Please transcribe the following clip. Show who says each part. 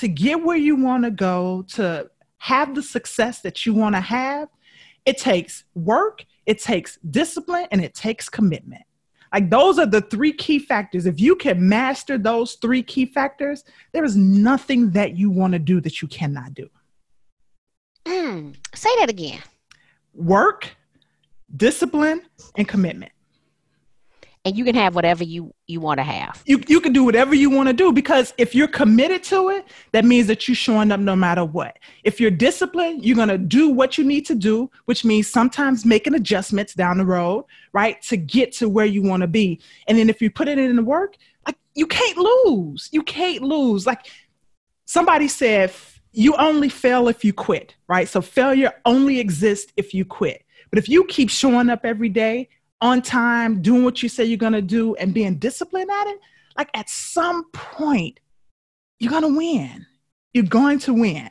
Speaker 1: to get where you want to go, to have the success that you want to have, it takes work, it takes discipline, and it takes commitment. Like those are the three key factors. If you can master those three key factors, there is nothing that you want to do that you cannot do.
Speaker 2: Mm, say that again.
Speaker 1: Work, discipline, and commitment
Speaker 2: and you can have whatever you you want to have.
Speaker 1: You, you can do whatever you want to do because if you're committed to it that means that you're showing up no matter what. If you're disciplined you're to do what you need to do which means sometimes making adjustments down the road right to get to where you want to be. And then if you put it in the work like you can't lose. You can't lose. Like somebody said you only fail if you quit right? So failure only exists if you quit. But if you keep showing up every day on time, doing what you say you're going to do, and being disciplined at it, like at some point, you're going to win. You're going to win.